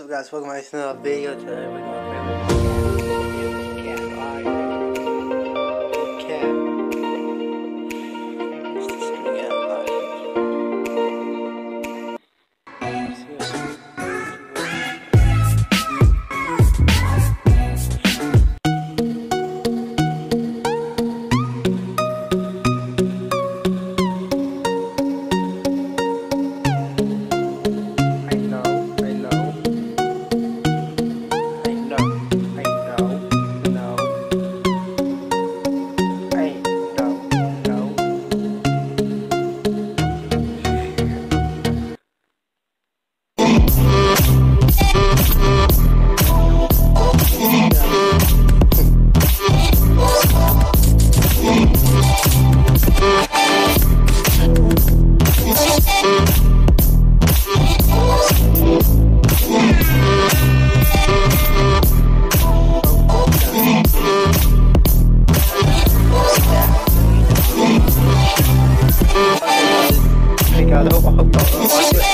up guys, welcome back to another video today. Stop.